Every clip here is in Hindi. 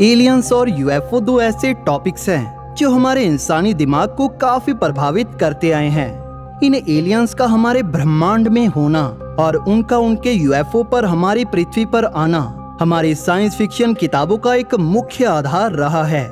एलियंस और यूएफओ दो ऐसे टॉपिक्स हैं, जो हमारे इंसानी दिमाग को काफ़ी प्रभावित करते आए हैं। इन एलियंस का हमारे ब्रह्मांड में होना और उनका उनके यूएफओ पर हमारी पृथ्वी पर आना हमारी साइंस फिक्शन किताबों का एक मुख्य आधार रहा है।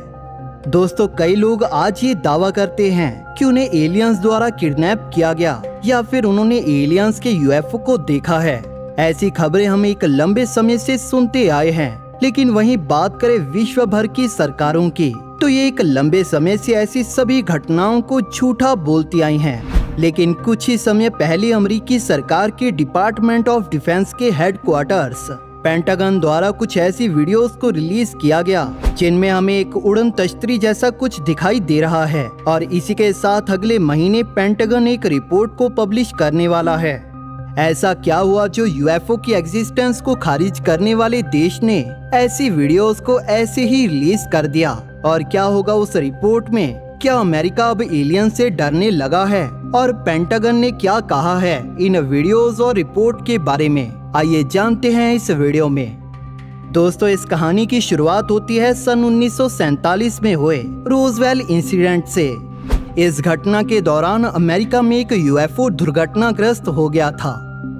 दोस्तों, कई लोग आज ये दावा करते हैं कि उन्हें एलियंस द्वारा किडनैप किया गया या फिर उन्होंने एलियंस के यूएफओ को देखा है। ऐसी खबरें हम एक लंबे समय से सुनते आए हैं। लेकिन वहीं बात करें विश्व भर की सरकारों की तो ये एक लंबे समय से ऐसी सभी घटनाओं को झूठा बोलती आई हैं। लेकिन कुछ ही समय पहले अमरीकी सरकार के डिपार्टमेंट ऑफ़ डिफेंस के हेडक्वार्टर्स, पेंटागन द्वारा कुछ ऐसी वीडियोस को रिलीज़ किया गया, जिनमें हमें एक उड़न तश्तरी जैसा कुछ दिखाई दे रहा है, और इसी के साथ अगले महीने पेंटागन एक रिपोर्ट को पब्लिश करने वाला है ऐसा क्या हुआ जो यूएफओ की एग्जिस्टेंस को खारिज करने वाले देश ने ऐसी वीडियोस को ऐसे ही रिलीज़ कर दिया? और क्या होगा उस रिपोर्ट में? क्या अमेरिका अब एलियन से डरने लगा है? और पेंटागन ने क्या कहा है इन वीडियोस और रिपोर्ट के बारे में? आइए जानते हैं इस वीडियो में। दोस्तों, इस कहानी की शुरुआत होती है सन उन्नीस में हुए रोजवेल इंसिडेंट से। इस घटना के दौरान अमेरिका में एक यूएफओ दुर्घटनाग्रस्त हो गया था।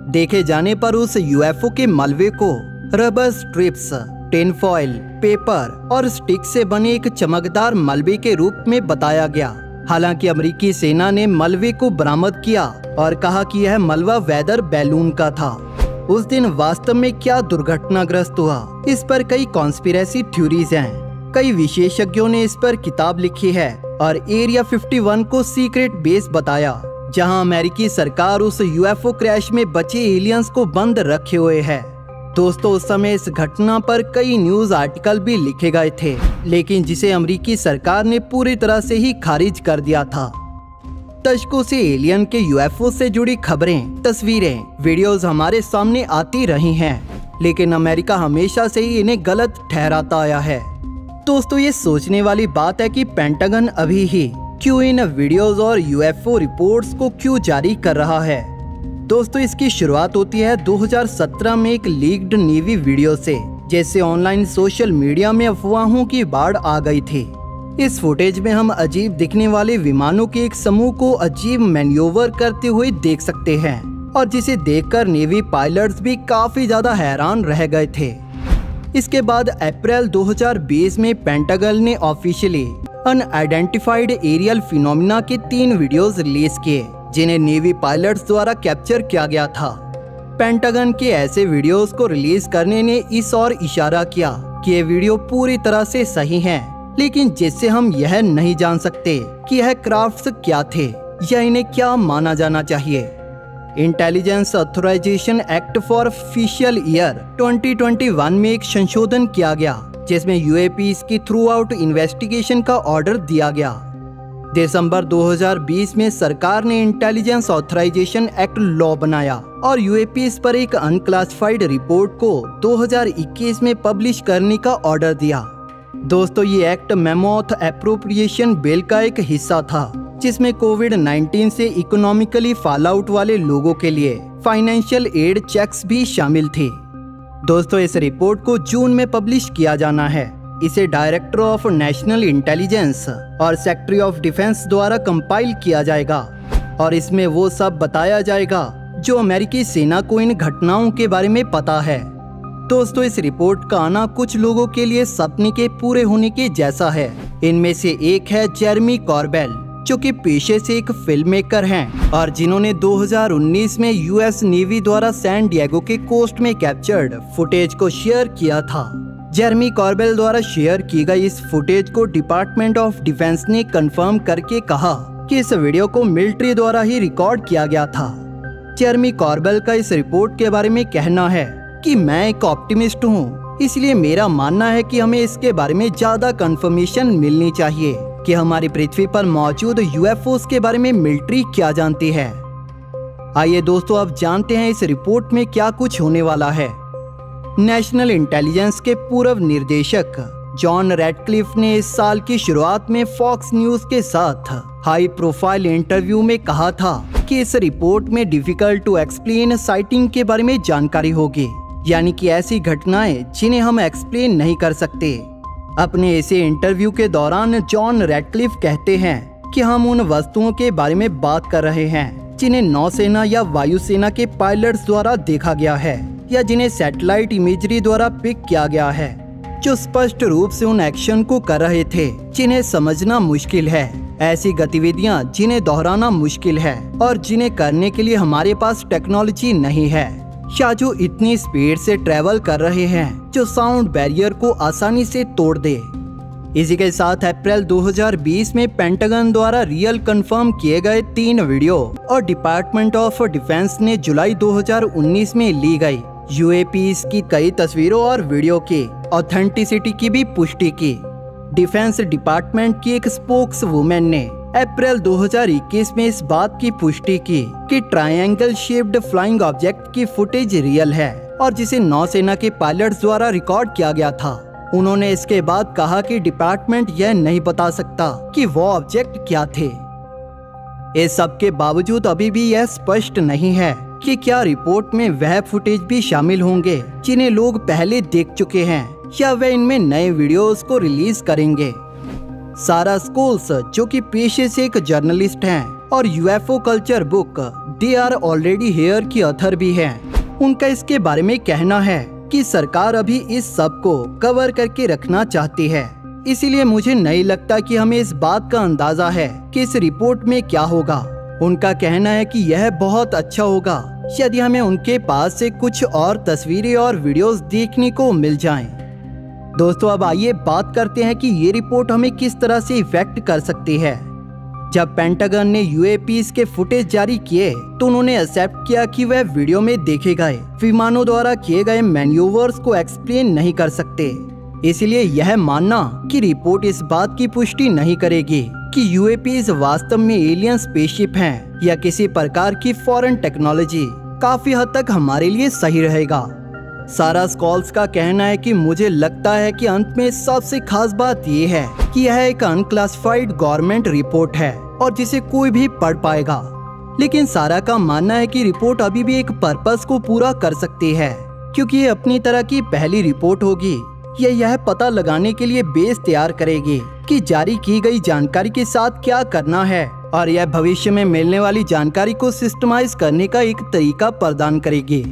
देखे जाने पर उस यूएफओ के मलबे को rubber strips tin foil paper और स्टिक से बने एक चमकदार मलबे के रूप में बताया गया। हालाँकि अमेरिकी सेना ने मलबे को बरामद किया और कहा कि यह मलबा वेदर बैलून का था। उस दिन वास्तव में क्या दुर्घटनाग्रस्त हुआ, इस पर कई कॉन्स्पिरेसी थ्योरीज हैं। कई विशेषज्ञों ने इस पर किताब लिखी है। और एरिया 51 को सीक्रेट बेस बताया, जहाँ अमेरिकी सरकार उस यूएफओ क्रैश में बचे एलियंस को बंद रखे हुए है। दोस्तों, उस समय इस घटना पर कई न्यूज़ आर्टिकल भी लिखे गए थे, लेकिन जिसे अमेरिकी सरकार ने पूरी तरह से ही खारिज कर दिया था। दशकों से एलियन के यूएफओ से जुड़ी खबरें, तस्वीरें वीडियोस हमारे सामने आती रही हैं, लेकिन अमेरिका हमेशा से ही इन्हें गलत ठहराता आया है। दोस्तों, ये सोचने वाली बात है कि पेंटागन अभी ही क्यों इन वीडियोस और यूएफओ रिपोर्ट्स को क्यों जारी कर रहा है? दोस्तों, इसकी शुरुआत होती है 2017 में एक लीक्ड नेवी वीडियो से, जैसे ऑनलाइन सोशल मीडिया में अफवाहों की बाढ़ आ गई थी। इस फुटेज में हम अजीब दिखने वाले विमानों के एक समूह को अजीब मैन्योवर करते हुए देख सकते हैं, और जिसे देखकर नेवी पायलट्स भी काफ़ी ज़्यादा हैरान रह गए थे। इसके बाद अप्रैल 2020 में पेंटागल ने ऑफिशियली अनआइडेंटिफाइड एरियल फिनोमिना के तीन वीडियोस रिलीज़ किए जिन्हें नेवी पायलट्स द्वारा कैप्चर किया गया था। पेंटागन के ऐसे वीडियोस को रिलीज़ करने ने इस और इशारा किया कि ये वीडियो पूरी तरह से सही हैं, लेकिन जिससे हम यह नहीं जान सकते कि यह क्राफ्ट्स क्या थे या इन्हें क्या माना जाना चाहिए। Intelligence authorisation act for official year 2021 में एक संशोधन किया गया, जिसमें यूएपी की थ्रू आउट इन्वेस्टिगेशन का ऑर्डर दिया गया। दिसंबर 2020 में सरकार ने इंटेलिजेंस ऑथराइजेशन एक्ट लॉ बनाया और यूएपी पर एक अनक्लासिफाइड रिपोर्ट को 2021 में पब्लिश करने का ऑर्डर दिया। दोस्तों, ये एक्ट मेमोथ अप्रोप्रिएशन बिल का एक हिस्सा था। जिसमें कोविड 19 से इकोनॉमिकली फॉल आउट वाले लोगों के लिए फाइनेंशियल एड चेक्स भी शामिल थे। दोस्तों, इस रिपोर्ट को जून में पब्लिश किया जाना है। इसे डायरेक्टर ऑफ़ नेशनल इंटेलिजेंस और सेक्रेटरी ऑफ़ डिफेंस द्वारा कंपाइल किया जाएगा। और इसमें वो सब बताया जाएगा जो अमेरिकी सेना को इन घटनाओं के बारे में पता है। दोस्तों, इस रिपोर्ट का आना कुछ लोगों के लिए सपने के पूरे होने के जैसा है। इनमें से एक है जेरमी कॉर्बेल जो कि पेशे से एक फ़िल्म मेकर हैं और जिन्होंने 2019 में यूएस नेवी द्वारा सैन डिएगो के कोस्ट में कैप्चर्ड फुटेज को शेयर किया था। जेरमी कॉर्बेल द्वारा शेयर की गई इस फुटेज को डिपार्टमेंट ऑफ़ डिफेंस ने कंफर्म करके कहा कि इस वीडियो को मिलिट्री द्वारा ही रिकॉर्ड किया गया था। जेरमी कॉर्बेल का इस रिपोर्ट के बारे में कहना है कि मैं एक ऑप्टिमिस्ट हूँ, इसलिए मेरा मानना है कि हमें इसके बारे में ज़्यादा कंफर्मेशन मिलनी चाहिए। कि हमारी पृथ्वी पर मौजूद यूएफओ के बारे में मिलिट्री क्या जानती है? आइए दोस्तों, अब जानते हैं इस रिपोर्ट में क्या कुछ होने वाला है। नेशनल इंटेलिजेंस के पूर्व निर्देशक जॉन रेडक्लिफ ने इस साल की शुरुआत में फॉक्स न्यूज़ के साथ हाई प्रोफ़ाइल इंटरव्यू में कहा था कि इस रिपोर्ट में डिफ़िकल्ट टू एक्सप्लेन साइटिंग के बारे में जानकारी होगी। यानी कि ऐसी घटनाएँ जिन्हें हम एक्सप्लेन नहीं कर सकते। अपने ऐसे इंटरव्यू के दौरान जॉन रेडक्लिफ कहते हैं कि हम उन वस्तुओं के बारे में बात कर रहे हैं, जिन्हें नौसेना या वायुसेना के पायलट्स द्वारा देखा गया है, या जिन्हें सैटेलाइट इमेजरी द्वारा पिक किया गया है, जो स्पष्ट रूप से उन एक्शन को कर रहे थे, जिन्हें समझना मुश्किल है। ऐसी गतिविधियाँ जिन्हें दोहराना मुश्किल है और जिन्हें करने के लिए हमारे पास टेक्नोलॉजी नहीं है। या इतनी स्पीड से ट्रेवल कर रहे हैं जो साउंड बैरियर को आसानी से तोड़ दे। इसी के साथ अप्रैल 2020 में पेंटागन द्वारा रियल कंफर्म किए गए तीन वीडियो और डिपार्टमेंट ऑफ़ डिफेंस ने जुलाई 2019 में ली गई यूएपी की कई तस्वीरों और वीडियो की ऑथेंटिसिटी की भी पुष्टि की। डिफेंस डिपार्टमेंट की एक स्पोक्स वुमेन ने अप्रैल 2021 में इस बात की पुष्टि की कि ट्रायंगल शेप्ड फ्लाइंग ऑब्जेक्ट की फुटेज रियल है और जिसे नौसेना के पायलट द्वारा रिकॉर्ड किया गया था। उन्होंने इसके बाद कहा कि डिपार्टमेंट यह नहीं बता सकता कि वो ऑब्जेक्ट क्या थे। इस सब के बावजूद अभी भी यह स्पष्ट नहीं है कि क्या रिपोर्ट में वह फुटेज भी शामिल होंगे, जिन्हें लोग पहले देख चुके हैं, या वे इनमें नए वीडियोस को रिलीज़ करेंगे। सारा स्कूल्स जो कि पेशे से एक जर्नलिस्ट हैं, और UFO culture book they are already here की अथर भी हैं। उनका इसके बारे में कहना है कि सरकार अभी इस सबको कवर करके रखना चाहती है इसीलिए मुझे नहीं लगता कि हमें इस बात का अंदाज़ा है कि इस रिपोर्ट में क्या होगा उनका कहना है कि यह बहुत अच्छा होगा यदि हमें उनके पास से कुछ और तस्वीरें और वीडियोस देखने को मिल जाएँ। दोस्तों, अब आइए बात करते हैं कि ये रिपोर्ट हमें किस तरह से इफ़ेक्ट कर सकती है। जब पेंटागन ने यूएपी के फुटेज जारी किए तो उन्होंने एक्सेप्ट किया कि वह वीडियो में देखे गए विमानों द्वारा किए गए मैन्यूवर्स को एक्सप्लेन नहीं कर सकते। इसलिए यह मानना कि रिपोर्ट इस बात की पुष्टि नहीं करेगी कि यूएपी वास्तव में एलियन स्पेसशिप हैं या किसी प्रकार की फॉरेन टेक्नोलॉजी काफ़ी हद तक हमारे लिए सही रहेगा। सारा स्कॉल्स का कहना है कि मुझे लगता है कि अंत में सबसे खास बात ये है कि यह एक अनक्लासिफाइड गवर्नमेंट रिपोर्ट है और जिसे कोई भी पढ़ पाएगा। लेकिन सारा का मानना है कि रिपोर्ट अभी भी एक पर्पस को पूरा कर सकती है, क्योंकि ये अपनी तरह की पहली रिपोर्ट होगी। ये यह पता लगाने के लिए बेस तैयार करेगी कि जारी की गई जानकारी के साथ क्या करना है और यह भविष्य में मिलने वाली जानकारी को सिस्टमाइज करने का एक तरीका प्रदान करेगी।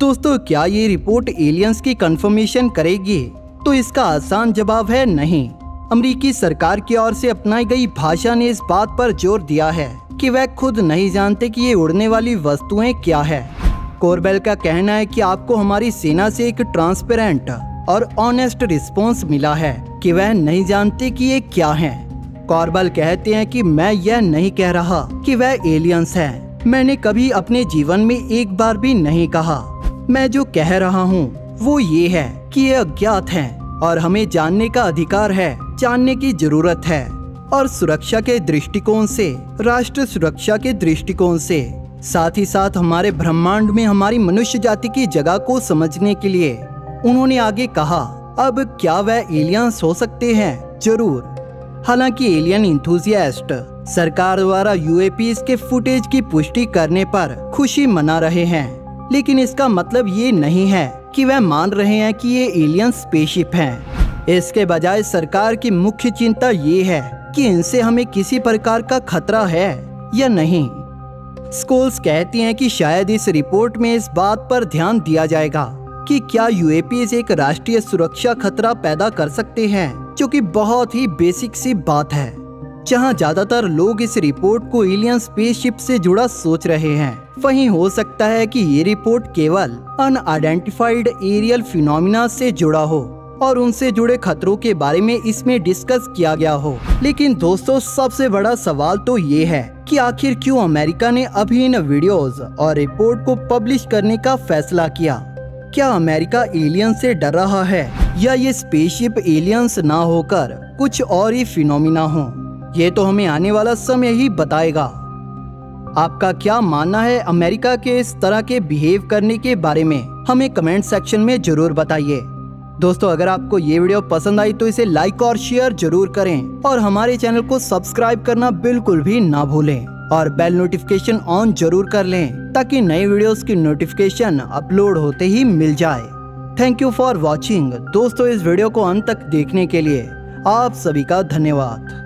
दोस्तों, क्या ये रिपोर्ट एलियंस की कंफर्मेशन करेगी? तो इसका आसान जवाब है नहीं। अमरीकी सरकार की ओर से अपनाई गई भाषा ने इस बात पर ज़ोर दिया है कि वह खुद नहीं जानते कि ये उड़ने वाली वस्तुएँ क्या है। कोरबेल का कहना है कि आपको हमारी सेना से एक ट्रांसपेरेंट और ऑनेस्ट रिस्पॉन्स मिला है कि वह नहीं जानते कि ये क्या है। कॉर्बल कहते हैं कि मैं यह नहीं कह रहा कि वह एलियंस हैं। मैंने कभी अपने जीवन में एक बार भी नहीं कहा। मैं जो कह रहा हूँ, वो ये है कि ये अज्ञात हैं और हमें जानने का अधिकार है, जानने की ज़रूरत है और सुरक्षा के दृष्टिकोण से, राष्ट्र सुरक्षा के दृष्टिकोण से। साथ ही साथ हमारे ब्रह्मांड में हमारी मनुष्य जाति की जगह को समझने के लिए उन्होंने आगे कहा, अब क्या वह एलियंस हो सकते हैं? ज़रूर। हालाँकि एलियन इंथुजियास्ट सरकार द्वारा यूएपी के फुटेज की पुष्टि करने पर खुशी मना रहे हैं। लेकिन इसका मतलब ये नहीं है कि वह मान रहे हैं कि ये एलियन स्पेसशिप हैं। इसके बजाय सरकार की मुख्य चिंता ये है कि इनसे हमें किसी प्रकार का खतरा है या नहीं स्कूल्स कहती हैं कि शायद इस रिपोर्ट में इस बात पर ध्यान दिया जाएगा कि क्या यूएपी एक राष्ट्रीय सुरक्षा खतरा पैदा कर सकते हैं, जो कि बहुत ही बेसिक सी बात है, जहाँ ज़्यादातर लोग इस रिपोर्ट को एलियन स्पेसशिप से जुड़ा सोच रहे हैं वहीं हो सकता है कि ये रिपोर्ट केवल अनआइडेंटिफाइड एरियल फिनोमिना से जुड़ा हो और उनसे जुड़े खतरों के बारे में इसमें डिस्कस किया गया हो। लेकिन दोस्तों, सबसे बड़ा सवाल तो ये है कि आखिर क्यों अमेरिका ने अभी इन वीडियोस और रिपोर्ट को पब्लिश करने का फैसला किया? क्या अमेरिका एलियन से डर रहा है? या ये स्पेसशिप एलियंस ना होकर कुछ और ही फिनोमिना हो? ये तो हमें आने वाला समय ही बताएगा। आपका क्या मानना है अमेरिका के इस तरह के बिहेव करने के बारे में? हमें कमेंट सेक्शन में ज़रूर बताइए। दोस्तों, अगर आपको ये वीडियो पसंद आई तो इसे लाइक और शेयर ज़रूर करें और हमारे चैनल को सब्सक्राइब करना बिल्कुल भी ना भूलें और बेल नोटिफिकेशन ऑन ज़रूर कर लें ताकि नए वीडियोस की नोटिफिकेशन अपलोड होते ही मिल जाए। थैंक यू फॉर वॉचिंग दोस्तों, इस वीडियो को अंत तक देखने के लिए आप सभी का धन्यवाद।